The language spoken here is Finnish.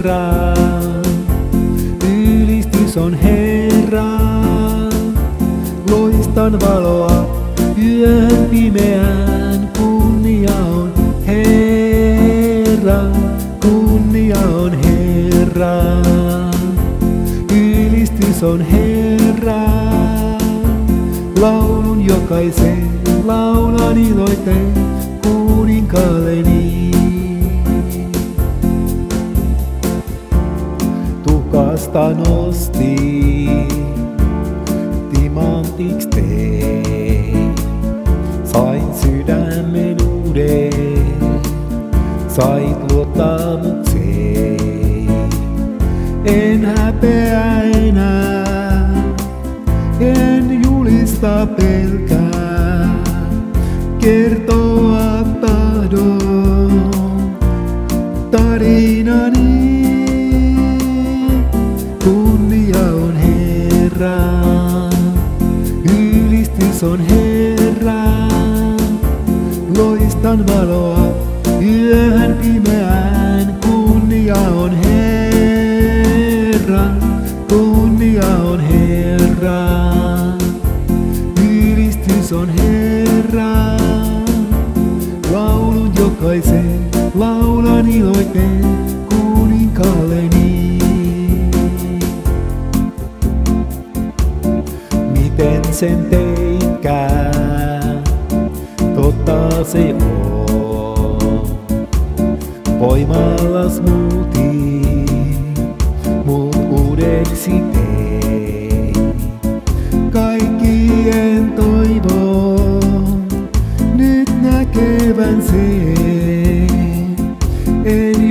Herra. Ylistys on Herra. Loistan valoa yön pimeään. Kunnia on Herra. Kunnia on Herra. Ylistys on Herra. Laulun jokaisen, laulan iloiten kuninkaalleni. Tuhkasta nosti, timantiks tein. Sain sydämen uuden, sait luottamukseen. En häpeä enää, en julista pelkää, Loistan valoa yöhön pimeään. Kunnia on Herra, kunnia on Herra. Ylistys on Herra. Laulun jokaisen, laulan iloiten kuninkaalleni. Miten sen teinkään, totta se on. Voimallas muuti, muut uudeksi tein. Kaikkien toivon nyt näkevän sen. En